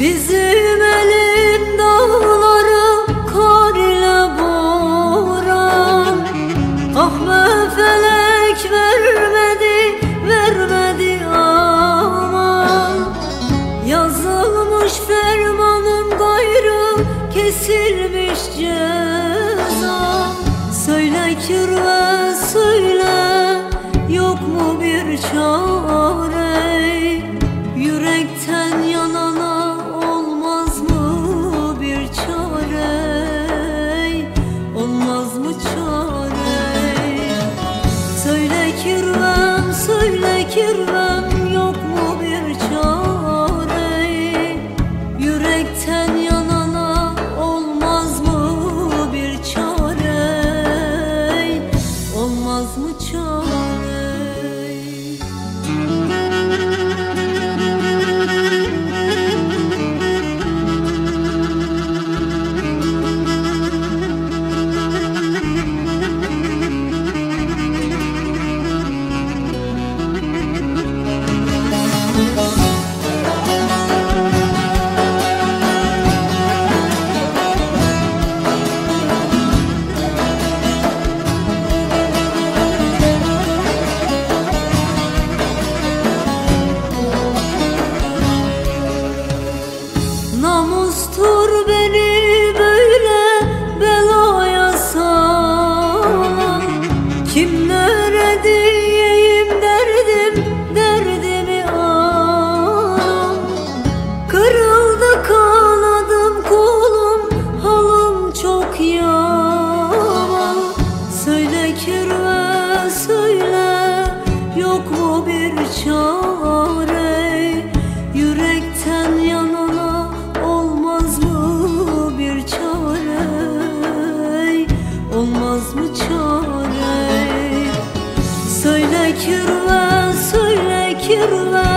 Bizim elin dağları karla boran Ah be felek vermedi, vermedi aman Yazılmış fermanım gayrı kesilmiş ceza. Söyle kirve söyle yok mu bir çare? Olmaz Namustur beni böyle belaya salan Kimlere diyeyim derdim derdimi al. Kırıldı kanadım kolum halım çok yaman. Söyle kirve söyle yok mu bir çare Olmaz mı çare? Söyle kirve söyle kirve